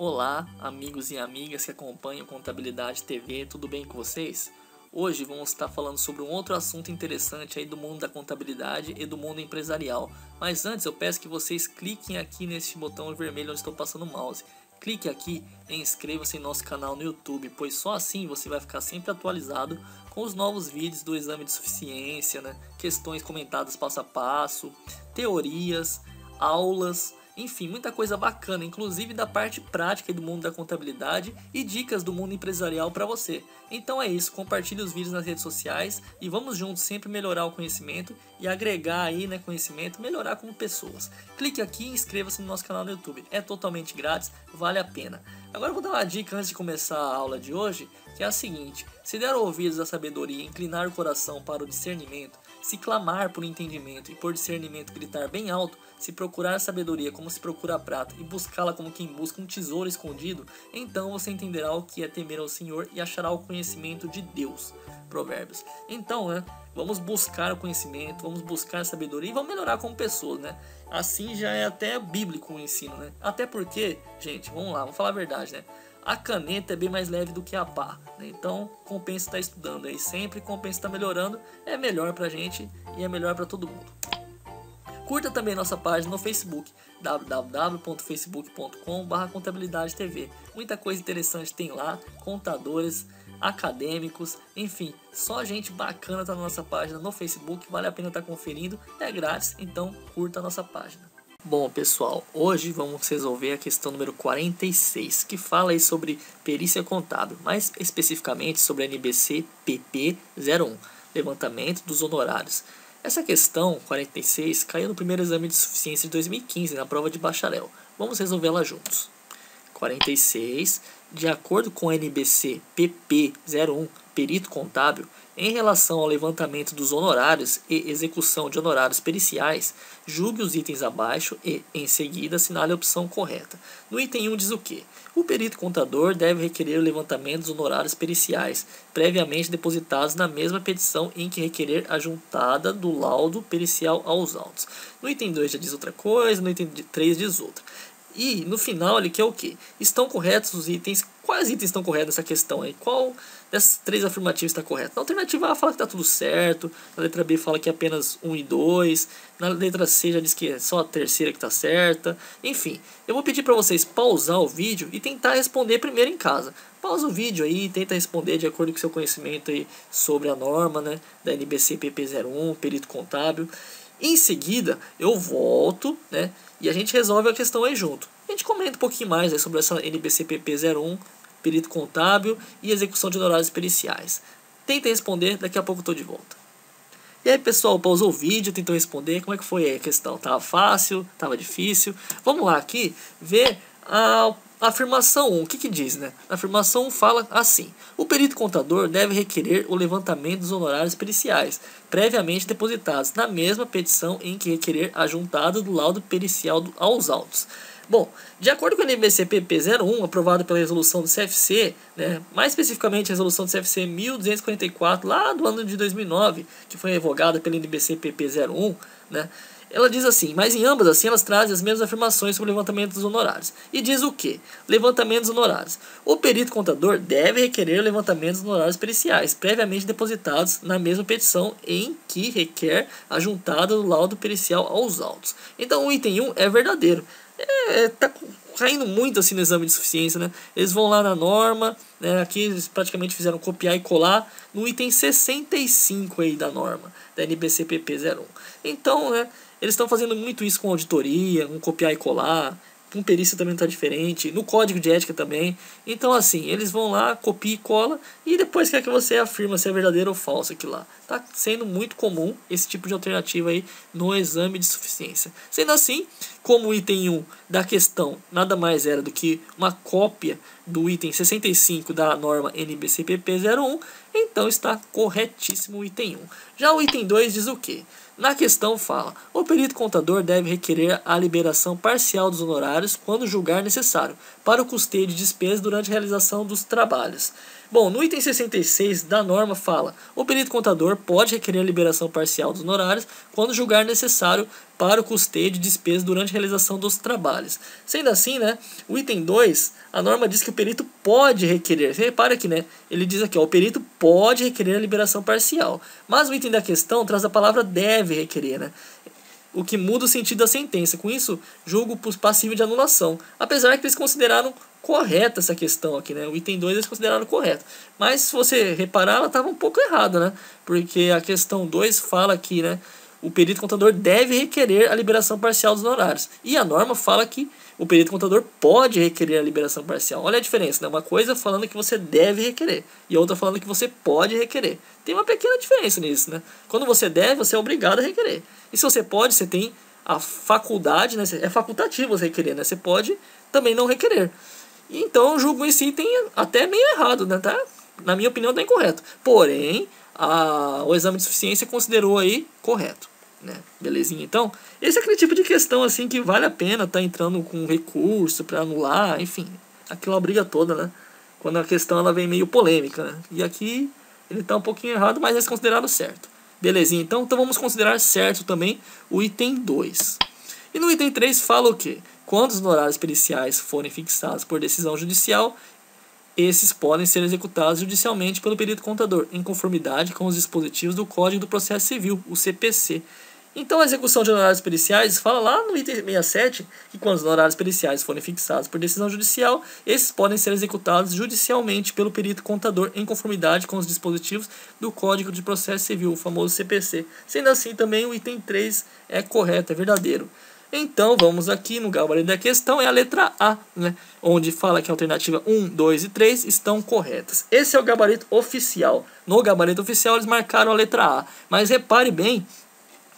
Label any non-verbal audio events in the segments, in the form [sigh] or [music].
Olá, amigos e amigas que acompanham Contabilidade TV, tudo bem com vocês? Hoje vamos estar falando sobre um outro assunto interessante aí do mundo da contabilidade e do mundo empresarial. Mas antes eu peço que vocês cliquem aqui nesse botão vermelho onde estou passando o mouse. Clique aqui e inscreva-se em nosso canal no YouTube, pois só assim você vai ficar sempre atualizado com os novos vídeos do exame de suficiência, né? questões comentadas passo a passo, teorias, aulas enfim, muita coisa bacana, inclusive da parte prática do mundo da contabilidade e dicas do mundo empresarial para você. Então é isso, compartilhe os vídeos nas redes sociais e vamos juntos sempre melhorar o conhecimento e agregar aí, né, conhecimento, melhorar como pessoas. Clique aqui e inscreva-se no nosso canal no YouTube. É totalmente grátis, vale a pena. Agora vou dar uma dica antes de começar a aula de hoje, que é a seguinte: se der ouvidos à sabedoria, inclinar o coração para o discernimento, se clamar por entendimento e por discernimento gritar bem alto, se procurar sabedoria como se procura prata e buscá-la como quem busca um tesouro escondido, então você entenderá o que é temer ao Senhor e achará o conhecimento de Deus. Provérbios. Então, né, vamos buscar o conhecimento, vamos buscar a sabedoria e vamos melhorar como pessoas, né? Assim já é até bíblico o ensino, né? Até porque, gente, vamos lá, vamos falar a verdade, né? A caneta é bem mais leve do que a pá. Né? Então, compensa estar estudando aí sempre, compensa estar melhorando, é melhor pra gente e é melhor para todo mundo. Curta também nossa página no Facebook, www.facebook.com.br contabilidade TV. Muita coisa interessante tem lá, contadores, acadêmicos, enfim, só gente bacana tá na nossa página no Facebook, vale a pena estar tá conferindo, é grátis, então curta a nossa página. Bom, pessoal, hoje vamos resolver a questão número 46, que fala aí sobre perícia contábil, mais especificamente sobre a NBC PP 01, levantamento dos honorários. Essa questão 46 caiu no primeiro exame de suficiência de 2015, na prova de bacharel. Vamos resolvê-la juntos. 46, de acordo com a NBC PP 01, perito contábil, em relação ao levantamento dos honorários e execução de honorários periciais, julgue os itens abaixo e, em seguida, assinale a opção correta. No item 1 diz o que? O perito contador deve requerer o levantamento dos honorários periciais, previamente depositados na mesma petição em que requerer a juntada do laudo pericial aos autos. No item 2 já diz outra coisa, no item 3 diz outra. E no final ele quer o que? Estão corretos os itens? Quais itens estão corretos nessa questão aí? Qual dessas três afirmativas está correta? Na alternativa A fala que está tudo certo, na letra B fala que é apenas 1 e 2, na letra C já diz que é só a terceira que está certa. Enfim, eu vou pedir para vocês pausar o vídeo e tentar responder primeiro em casa. Pausa o vídeo aí, tenta responder de acordo com seu conhecimento aí sobre a norma, né, da NBC PP01, perito contábil. Em seguida, eu volto, né? E a gente resolve a questão aí junto. A gente comenta um pouquinho mais sobre essa NBCPP 01, perito contábil e execução de honorários periciais. Tenta responder, daqui a pouco eu estou de volta. E aí, pessoal, pausou o vídeo, tentou responder. Como é que foi a questão? Tava fácil? Tava difícil? Vamos lá aqui ver a a afirmação 1, o que, que diz, né? A afirmação 1 fala assim: o perito contador deve requerer o levantamento dos honorários periciais, previamente depositados na mesma petição em que requerer a juntada do laudo pericial aos autos. Bom, de acordo com o NBCPP 01, aprovado pela resolução do CFC, né, mais especificamente a resolução do CFC 1244, lá do ano de 2009, que foi revogada pela NBCPP 01, né, ela diz assim, mas em ambas assim elas trazem as mesmas afirmações sobre o levantamento dos honorários. E diz o que? Levantamento dos honorários. O perito contador deve requerer o levantamento dos honorários periciais, previamente depositados na mesma petição em que requer a juntada do laudo pericial aos autos. Então o item 1 é verdadeiro. É, é, tá caindo muito assim no exame de suficiência, né? Eles vão lá na norma, né? Aqui eles praticamente fizeram copiar e colar no item 65 aí da norma, da NBCPP 01. Então, né? Eles estão fazendo muito isso com auditoria, um copiar e colar. Com perícia também está diferente. No código de ética também. Então, assim, eles vão lá, copia e cola. E depois quer que você afirma se é verdadeiro ou falso aquilo lá. Está sendo muito comum esse tipo de alternativa aí no exame de suficiência. Sendo assim, como o item 1 da questão nada mais era do que uma cópia do item 65 da norma NBCPP 01, então está corretíssimo o item 1. Já o item 2 diz o quê? Na questão fala: o perito contador deve requerer a liberação parcial dos honorários quando julgar necessário, para o custeio de despesas durante a realização dos trabalhos. Bom, no item 66 da norma fala: o perito contador pode requerer a liberação parcial dos honorários quando julgar necessário para o custeio de despesas durante a realização dos trabalhos. Sendo assim, né, o item 2, a norma diz que o perito pode requerer. Repara aqui, né? Ele diz aqui, ó, o perito pode requerer a liberação parcial. Mas o item da questão traz a palavra deve requerer, né? O que muda o sentido da sentença. Com isso, julgo passivo de anulação. Apesar que eles consideraram correta essa questão aqui, né? O item 2 eles consideraram correto. Mas se você reparar, ela estava um pouco errada, né? Porque a questão 2 fala aqui, né? O perito contador deve requerer a liberação parcial dos honorários. E a norma fala que o perito contador pode requerer a liberação parcial. Olha a diferença, né? Uma coisa falando que você deve requerer e outra falando que você pode requerer. Tem uma pequena diferença nisso, né? Quando você deve, você é obrigado a requerer. E se você pode, você tem a faculdade, né? É facultativo você requerer, né? Você pode também não requerer. Então, julgo em si tem até meio errado, né? Tá? Na minha opinião, está incorreto. Porém, a, o exame de suficiência considerou aí correto. Né? Belezinha? Então, esse é aquele tipo de questão assim que vale a pena estar tá entrando com recurso para anular, enfim, aquela briga toda, né? Quando a questão ela vem meio polêmica, né? E aqui ele está um pouquinho errado, mas é considerado certo. Belezinha? Então, então vamos considerar certo também o item 2. E no item 3 fala o quê? Quando os honorários periciais forem fixados por decisão judicial, esses podem ser executados judicialmente pelo perito contador, em conformidade com os dispositivos do Código do Processo Civil, o CPC. Então, a execução de honorários periciais fala lá no item 67 que quando os honorários periciais forem fixados por decisão judicial, esses podem ser executados judicialmente pelo perito contador em conformidade com os dispositivos do Código de Processo Civil, o famoso CPC. Sendo assim, também o item 3 é correto, é verdadeiro. Então, vamos aqui no gabarito da questão, é a letra A, né? onde fala que a alternativa 1, 2 e 3 estão corretas. Esse é o gabarito oficial. No gabarito oficial, eles marcaram a letra A. Mas repare bem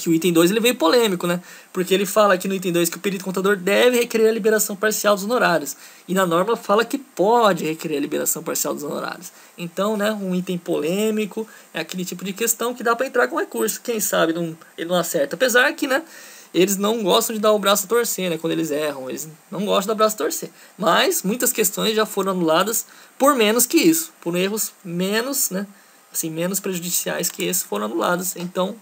que o item 2 ele veio polêmico, né? Porque ele fala aqui no item 2 que o perito contador deve requerer a liberação parcial dos honorários. E na norma fala que pode requerer a liberação parcial dos honorários. Então, né, um item polêmico é aquele tipo de questão que dá para entrar com recurso. Quem sabe não, ele não acerta. Apesar que, né, eles não gostam de dar o braço a torcer, né? Quando eles erram, eles não gostam de dar o braço a torcer. Mas muitas questões já foram anuladas por menos que isso, por erros menos, né? Assim, menos prejudiciais que esses foram anulados. Então,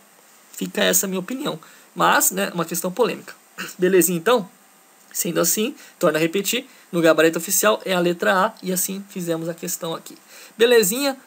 fica essa minha opinião. Mas, né, uma questão polêmica. [clears throat] Belezinha, então? Sendo assim, torna a repetir, no gabarito oficial é a letra A e assim fizemos a questão aqui. Belezinha?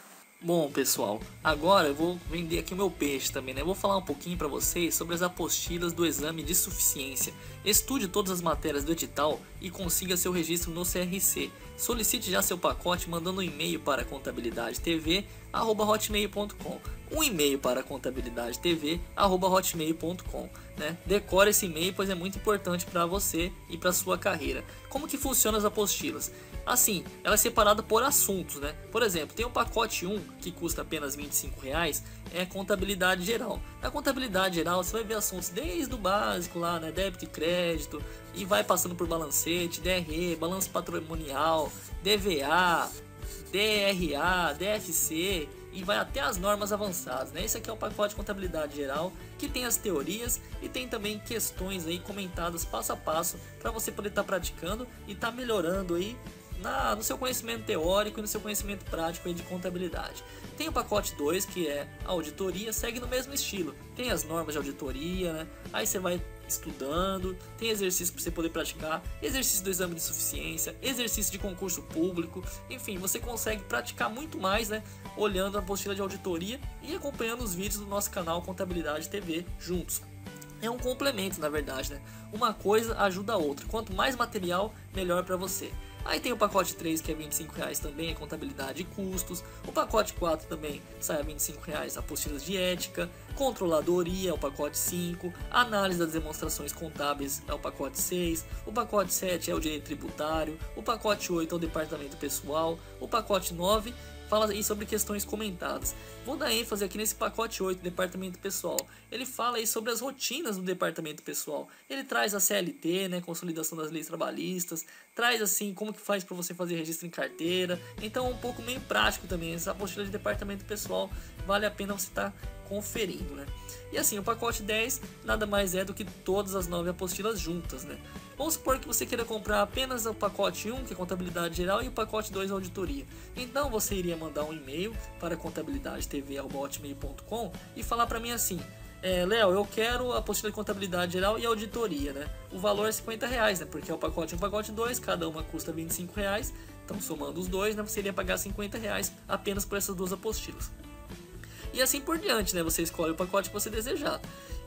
Bom, pessoal, agora eu vou vender aqui o meu peixe também, né? Eu vou falar um pouquinho para vocês sobre as apostilas do exame de suficiência. Estude todas as matérias do edital e consiga seu registro no CRC. Solicite já seu pacote mandando um e-mail para contabilidadetv@hotmail.com. Um e-mail para contabilidadetv@hotmail.com, né? Decore esse e-mail pois é muito importante para você e para sua carreira. Como que funcionam as apostilas? Assim, ela é separada por assuntos, né? Por exemplo, tem o pacote 1, que custa apenas 25 reais, é contabilidade geral. Na contabilidade geral, você vai ver assuntos desde o básico lá, né? Débito e crédito, e vai passando por balancete, DRE, balanço patrimonial, DVA, DRA, DFC, e vai até as normas avançadas, né? Esse aqui é o pacote de contabilidade geral, que tem as teorias e tem também questões aí comentadas passo a passo para você poder estar tá praticando e estar tá melhorando aí na, no seu conhecimento teórico e no seu conhecimento prático de contabilidade. Tem o pacote 2, que é a auditoria, segue no mesmo estilo. Tem as normas de auditoria, né? Aí você vai estudando, tem exercício para você poder praticar, exercício do exame de suficiência, exercício de concurso público, enfim, você consegue praticar muito mais, né? Olhando a apostila de auditoria e acompanhando os vídeos do nosso canal Contabilidade TV juntos. É um complemento, na verdade, né? Uma coisa ajuda a outra. Quanto mais material, melhor para você. Aí tem o pacote 3 que é 25 reais também, é contabilidade e custos. O pacote 4 também sai a 25 reais, apostilas de ética. Controladoria é o pacote 5. Análise das demonstrações contábeis é o pacote 6. O pacote 7 é o direito tributário. O pacote 8 é o departamento pessoal. O pacote 9 fala aí sobre questões comentadas. Vou dar ênfase aqui nesse pacote 8, departamento pessoal. Ele fala aí sobre as rotinas do departamento pessoal. Ele traz a CLT, né, consolidação das leis trabalhistas, traz assim como que faz para você fazer registro em carteira. Então é um pouco meio prático também. Essa apostila de departamento pessoal vale a pena você estar tá conferindo, né? E assim, o pacote 10 nada mais é do que todas as nove apostilas juntas, né? Vamos supor que você queira comprar apenas o pacote 1, que é contabilidade geral, e o pacote 2, auditoria. Então você iria mandar um e-mail para contabilidade.tv@hotmail.com e falar para mim assim: é, Léo, eu quero a apostila de contabilidade geral e auditoria, né? O valor é 50 reais, né? Porque é o pacote 1 e o pacote 2, cada uma custa 25 reais. Então, somando os dois, né, você iria pagar 50 reais apenas por essas duas apostilas. E assim por diante, né? Você escolhe o pacote que você desejar.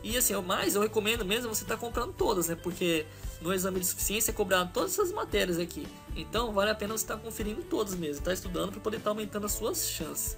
E assim, mais eu recomendo mesmo você estar tá comprando todas, né? Porque no exame de suficiência é cobrado todas essas matérias aqui. Então vale a pena você estar tá conferindo todas mesmo, estar tá estudando para poder estar tá aumentando as suas chances.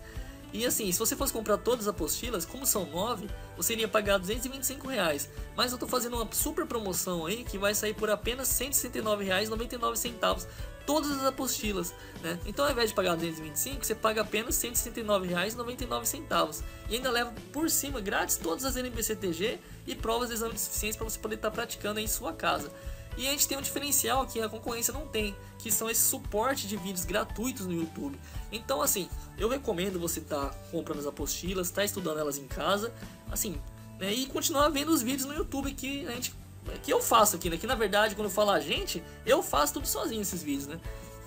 E assim, se você fosse comprar todas as apostilas, como são nove, você iria pagar 225 reais. Mas eu estou fazendo uma super promoção aí que vai sair por apenas R$ 169,99 todas as apostilas, né? Então ao invés de pagar 225, você paga apenas R$ 169,99 e ainda leva por cima grátis todas as NBCTG e provas de exame de suficiência para você poder estar tá praticando em sua casa. E a gente tem um diferencial que a concorrência não tem, que são esse suporte de vídeos gratuitos no YouTube. Então, assim, eu recomendo você estar tá comprando as apostilas, estar tá estudando elas em casa, assim, né, e continuar vendo os vídeos no YouTube que a gente que eu faço aqui, né? Que na verdade, quando eu falo a gente, eu faço tudo sozinho esses vídeos, né?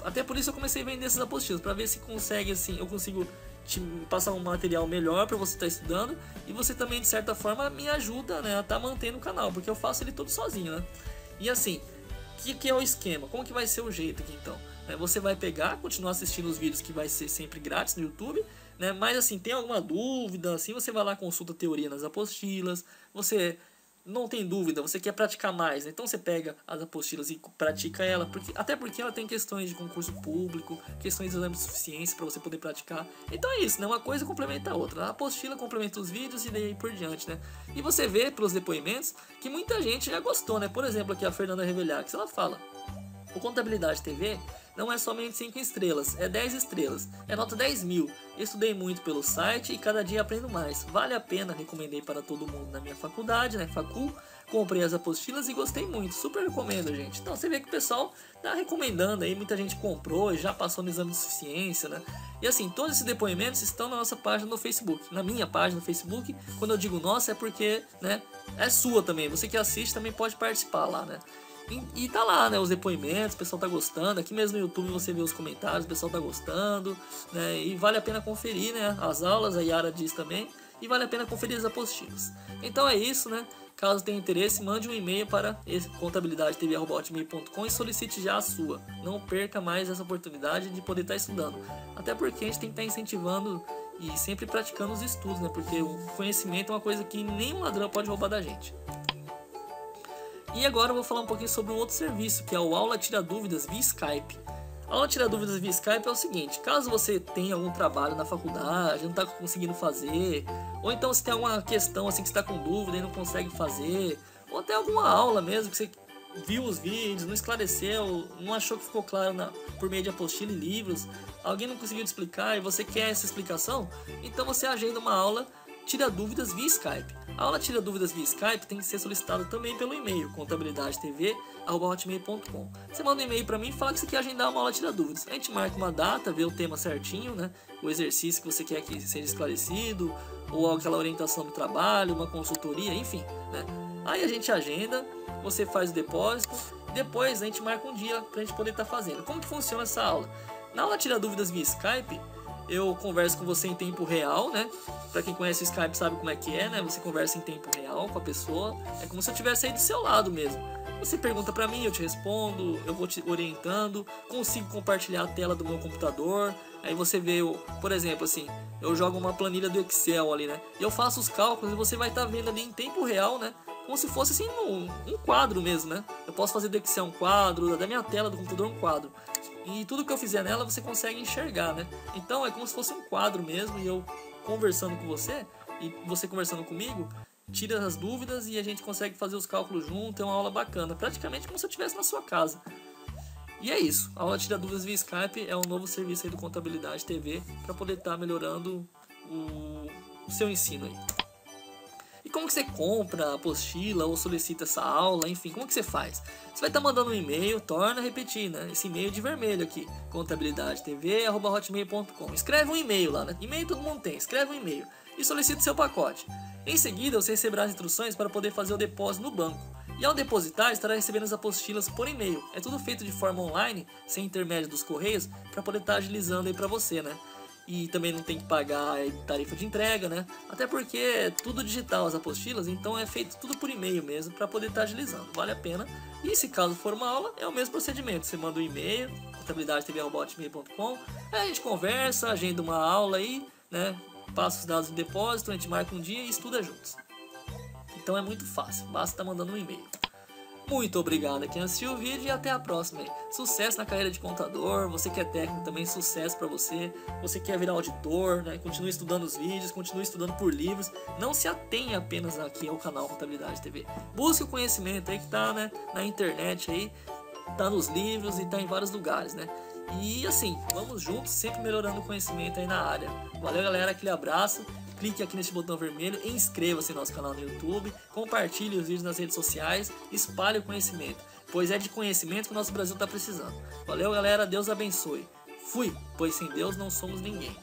Até por isso eu comecei a vender essas apostilas, para ver se consegue assim, eu consigo te passar um material melhor para você estar tá estudando e você também de certa forma me ajuda, né, a estar tá mantendo o canal, porque eu faço ele todo sozinho, né? E assim, o que, que é o esquema? Como que vai ser o jeito aqui então? É, você vai pegar, continuar assistindo os vídeos que vai ser sempre grátis no YouTube, né? Mas assim, tem alguma dúvida, assim, você vai lá consulta teoria nas apostilas, você não tem dúvida, você quer praticar mais, então você pega as apostilas e pratica ela, porque até porque ela tem questões de concurso público, questões de exame de suficiência para você poder praticar. Então é isso, né? Uma coisa complementa a outra. A apostila complementa os vídeos e daí por diante, né? E você vê pelos depoimentos que muita gente já gostou, né? Por exemplo, aqui a Fernanda Revelhax, ela fala: "O Contabilidade TV não é somente 5 estrelas, é 10 estrelas. É nota 10 mil. Estudei muito pelo site e cada dia aprendo mais. Vale a pena, recomendei para todo mundo na minha faculdade, né? Facul. Comprei as apostilas e gostei muito. Super recomendo, gente. Então você vê que o pessoal tá recomendando aí, muita gente comprou, já passou no exame de suficiência, né? E assim, todos esses depoimentos estão na nossa página no Facebook, na minha página no Facebook. Quando eu digo nossa é porque, né, é sua também. Você que assiste também pode participar lá, né? E, e tá lá, né? Os depoimentos, o pessoal tá gostando. Aqui mesmo no YouTube você vê os comentários, o pessoal tá gostando, né? E vale a pena conferir, né? As aulas, a Yara diz também. E vale a pena conferir as apostilas. Então é isso, né? Caso tenha interesse, mande um e-mail para contabilidade.tv.com e solicite já a sua. Não perca mais essa oportunidade de poder estar tá estudando. Até porque a gente tem que estar tá incentivando e sempre praticando os estudos, né? Porque o conhecimento é uma coisa que nenhum ladrão pode roubar da gente. E agora eu vou falar um pouquinho sobre um outro serviço, que é o Aula Tira Dúvidas via Skype. A aula Tira Dúvidas via Skype é o seguinte, caso você tenha algum trabalho na faculdade, não está conseguindo fazer, ou então se tem alguma questão assim que está com dúvida e não consegue fazer, ou até alguma aula mesmo que você viu os vídeos, não esclareceu, não achou que ficou claro na, por meio de apostila e livros, alguém não conseguiu te explicar e você quer essa explicação, então você agenda uma aula Tira Dúvidas via Skype. A aula Tira Dúvidas via Skype tem que ser solicitada também pelo e-mail contabilidadetv.com. Você manda um e-mail para mim e fala que você quer agendar uma aula Tira Dúvidas. A gente marca uma data, vê o tema certinho, né? O exercício que você quer que seja esclarecido, ou aquela orientação do trabalho, uma consultoria, enfim, né? Aí a gente agenda, você faz o depósito, depois a gente marca um dia para a gente poder estar tá fazendo. Como que funciona essa aula? Na aula Tira Dúvidas via Skype, eu converso com você em tempo real, né? Para quem conhece o Skype sabe como é que é, né? Você conversa em tempo real com a pessoa, é como se eu estivesse aí do seu lado mesmo. Você pergunta para mim, eu te respondo, eu vou te orientando, consigo compartilhar a tela do meu computador. Aí você vê, por exemplo, assim, eu jogo uma planilha do Excel ali, né? E eu faço os cálculos e você vai estar tá vendo ali em tempo real, né? Como se fosse assim um, um quadro mesmo, né? Eu posso fazer do Excel um quadro, da minha tela do computador um quadro. E tudo que eu fizer nela você consegue enxergar, né? Então é como se fosse um quadro mesmo e eu conversando com você e você conversando comigo, tira as dúvidas e a gente consegue fazer os cálculos junto, é uma aula bacana, praticamente como se eu estivesse na sua casa. E é isso, a aula Tira Dúvidas via Skype é um novo serviço aí do Contabilidade TV para poder estar tá melhorando o, o seu ensino aí. E como que você compra a apostila ou solicita essa aula, enfim, como que você faz? Você vai estar tá mandando um e-mail, torna a repetir, né? Esse e-mail de vermelho aqui, contabilidadetv@hotmail.com. Escreve um e-mail lá, né? E-mail todo mundo tem, escreve um e-mail e solicita seu pacote. Em seguida, você receberá as instruções para poder fazer o depósito no banco. E ao depositar, estará recebendo as apostilas por e-mail. É tudo feito de forma online, sem intermédio dos correios, para poder estar tá agilizando aí para você, né? E também não tem que pagar tarifa de entrega, né? Até porque é tudo digital as apostilas, então é feito tudo por e-mail mesmo para poder estar tá agilizando. Vale a pena. E se caso for uma aula, é o mesmo procedimento. Você manda um e-mail, contabilidade.tv.com, a gente conversa, agenda uma aula aí, né? Passa os dados do depósito, a gente marca um dia e estuda juntos. Então é muito fácil, basta estar tá mandando um e-mail. Muito obrigado a quem assistiu o vídeo e até a próxima. Sucesso na carreira de contador, você que é técnico também, sucesso para você. Você quer virar auditor, né? continue estudando os vídeos, continue estudando por livros. Não se atenha apenas aqui ao canal Contabilidade TV. Busque o conhecimento aí que tá né, na internet aí, tá nos livros e tá em vários lugares, né? E assim, vamos juntos, sempre melhorando o conhecimento aí na área. Valeu, galera, aquele abraço. Clique aqui nesse botão vermelho, inscreva-se no nosso canal no YouTube, compartilhe os vídeos nas redes sociais, espalhe o conhecimento, pois é de conhecimento que o nosso Brasil está precisando. Valeu, galera, Deus abençoe. Fui, pois sem Deus não somos ninguém.